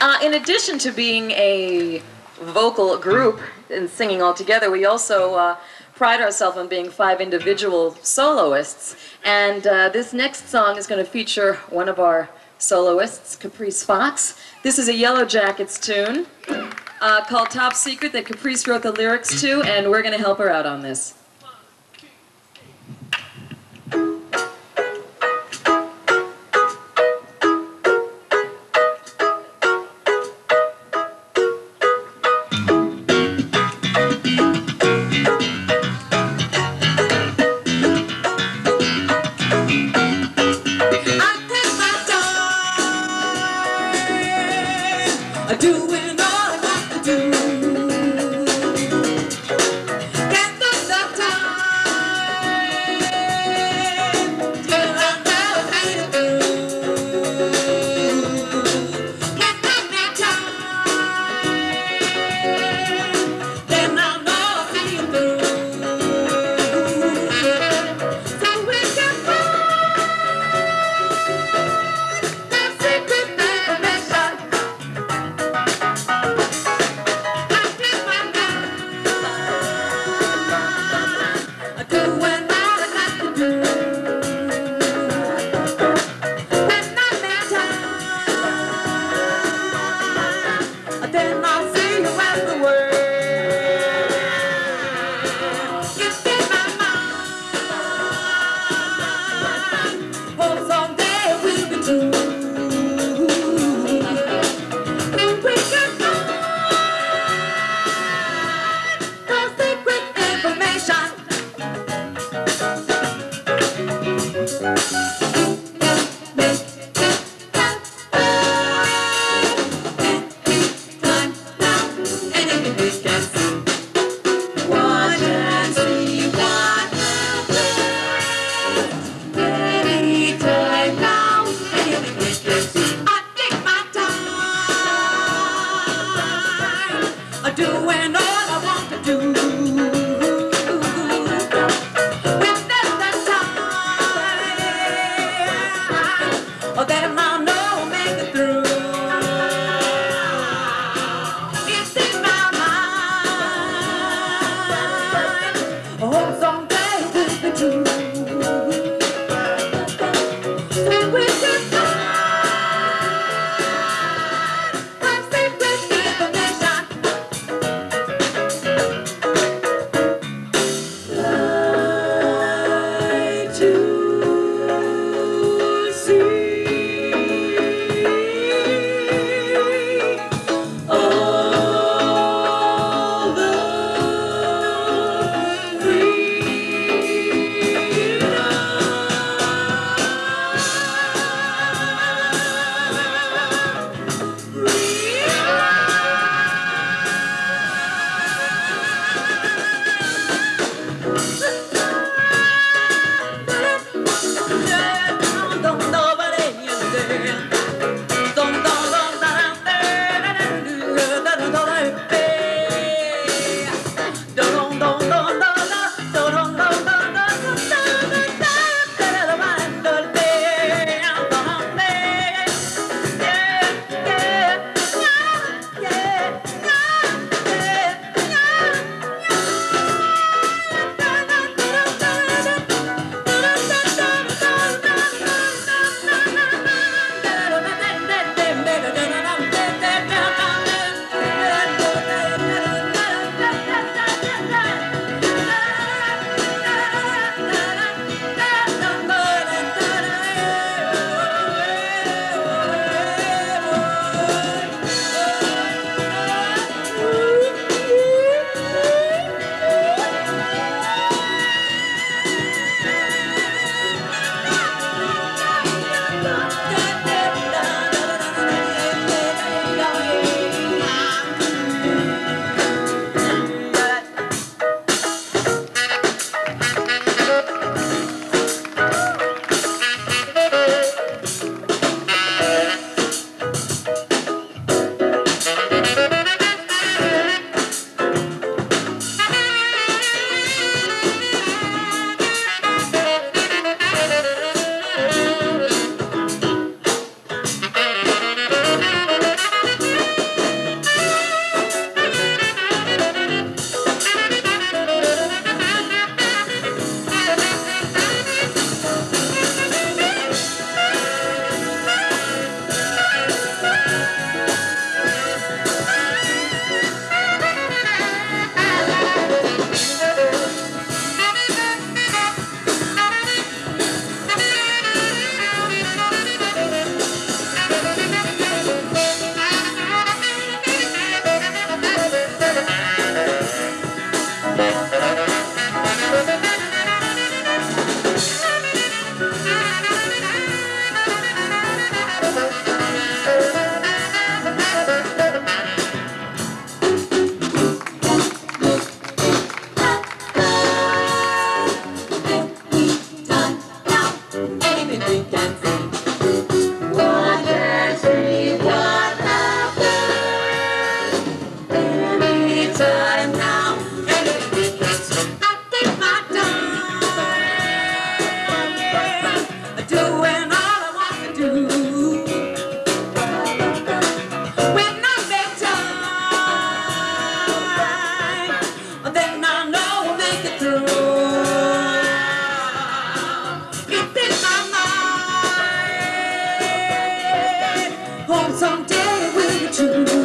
Uh, in addition to being a vocal group and singing all together, we also uh, pride ourselves on being five individual soloists. And uh, this next song is going to feature one of our soloists, Caprice Fox. This is a Yellow Jackets tune uh, called Top Secret that Caprice wrote the lyrics to, and we're going to help her out on this. Day with you